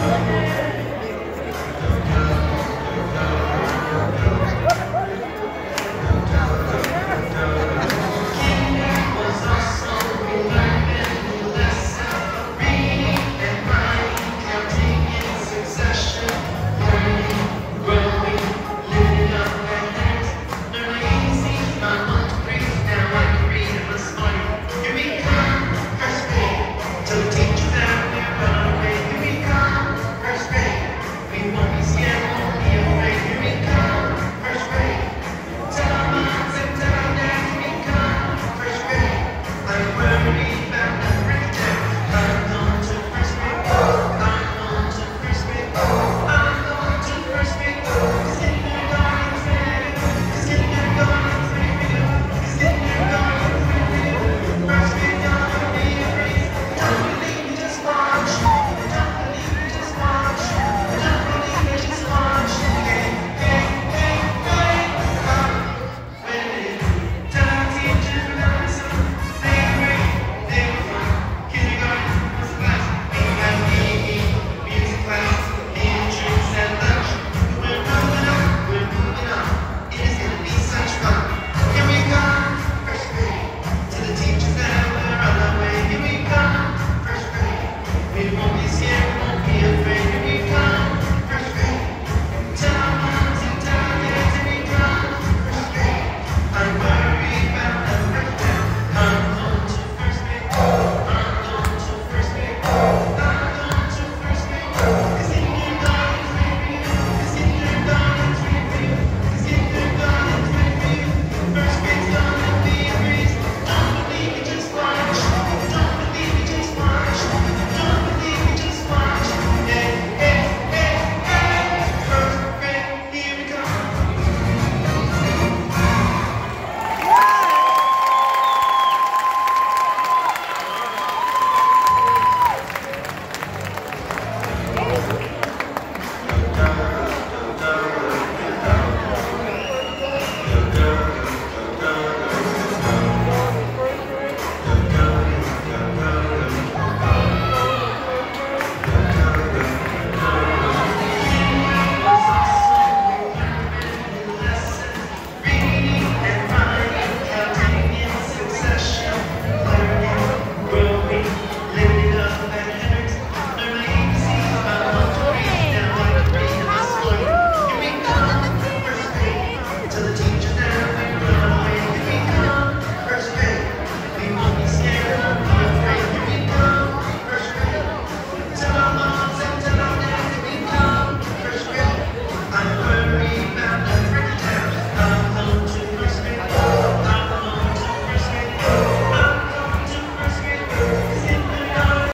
Like Amen.